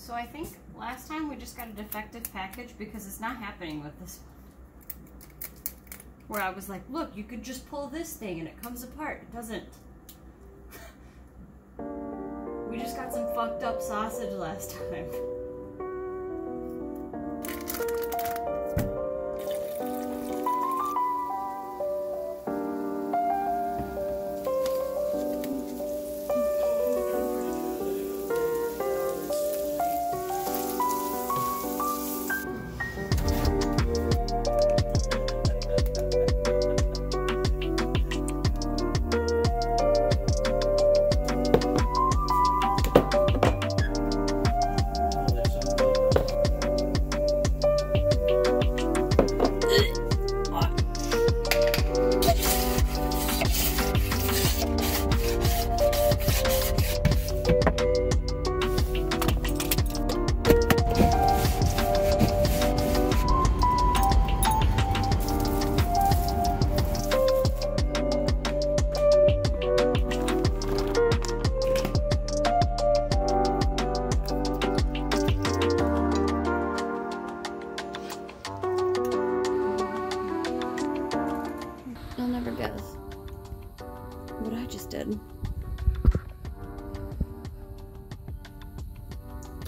So I think last time we just got a defective package because it's not happening with this Where I was like, look, you could just pull this thing and it comes apart. It doesn't. we just got some fucked up sausage last time.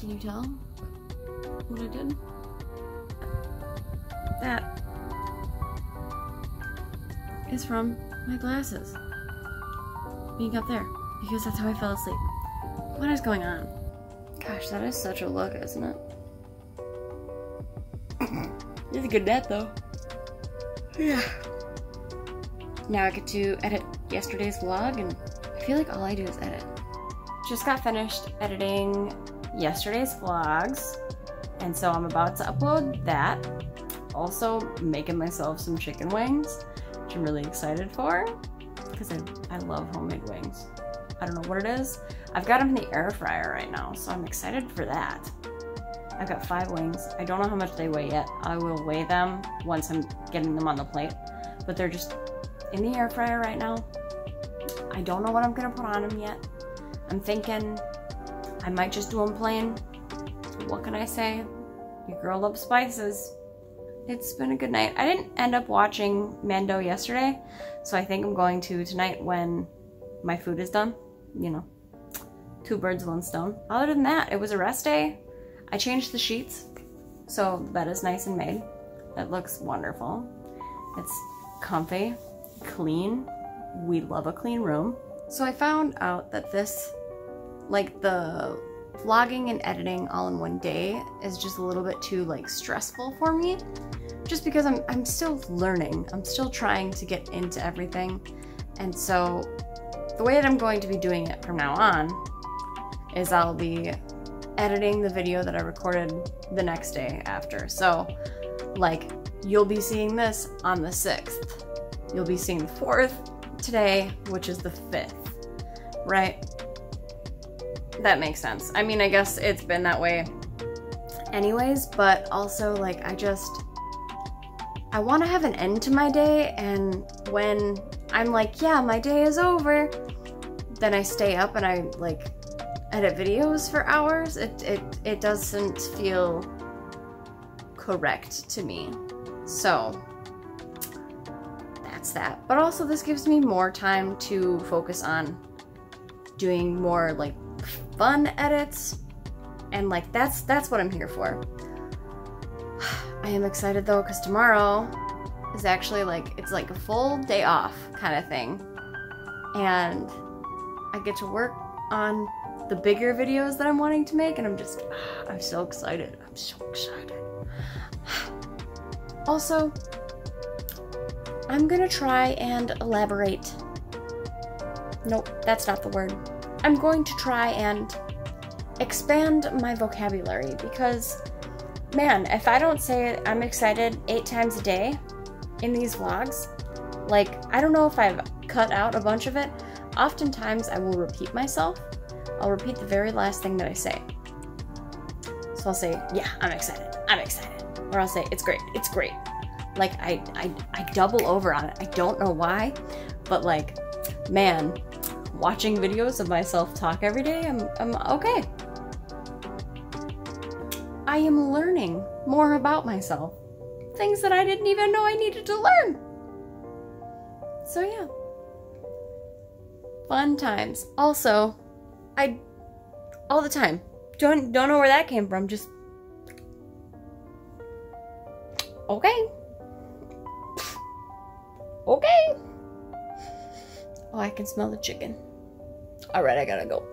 Can you tell what I did? That is from my glasses being up there because that's how I fell asleep. What is going on? Gosh, that is such a look, isn't it? it's a good net though. Yeah. Now I get to edit yesterday's vlog, and I feel like all I do is edit. Just got finished editing yesterday's vlogs, and so I'm about to upload that. Also making myself some chicken wings, which I'm really excited for, because I, I love homemade wings. I don't know what it is. I've got them in the air fryer right now, so I'm excited for that. I've got five wings. I don't know how much they weigh yet. I will weigh them once I'm getting them on the plate, but they're just in the air fryer right now. I don't know what I'm gonna put on them yet. I'm thinking I might just do them plain. What can I say? Your girl loves spices. It's been a good night. I didn't end up watching Mando yesterday, so I think I'm going to tonight when my food is done. You know, two birds, one stone. Other than that, it was a rest day. I changed the sheets, so the bed is nice and made. It looks wonderful. It's comfy clean. We love a clean room. So I found out that this, like the vlogging and editing all in one day is just a little bit too like stressful for me. Just because I'm, I'm still learning. I'm still trying to get into everything. And so the way that I'm going to be doing it from now on is I'll be editing the video that I recorded the next day after. So like you'll be seeing this on the 6th You'll be seeing the fourth today, which is the fifth, right? That makes sense. I mean, I guess it's been that way anyways, but also like I just, I want to have an end to my day and when I'm like, yeah, my day is over, then I stay up and I like edit videos for hours. It, it, it doesn't feel correct to me. So that's that. But also this gives me more time to focus on doing more like fun edits and like that's that's what I'm here for. I am excited though because tomorrow is actually like it's like a full day off kind of thing and I get to work on the bigger videos that I'm wanting to make and I'm just I'm so excited. I'm so excited. Also, I'm gonna try and elaborate. Nope, that's not the word. I'm going to try and expand my vocabulary because, man, if I don't say I'm excited eight times a day in these vlogs, like, I don't know if I've cut out a bunch of it. Oftentimes, I will repeat myself. I'll repeat the very last thing that I say. So I'll say, yeah, I'm excited. I'm excited. Or I'll say, it's great. It's great. Like I, I, I double over on it. I don't know why, but like, man, watching videos of myself talk every day, I'm, I'm okay. I am learning more about myself. Things that I didn't even know I needed to learn. So yeah. Fun times. Also, I all the time. Don't don't know where that came from. Just okay. Okay. I can smell the chicken. All right, I gotta go.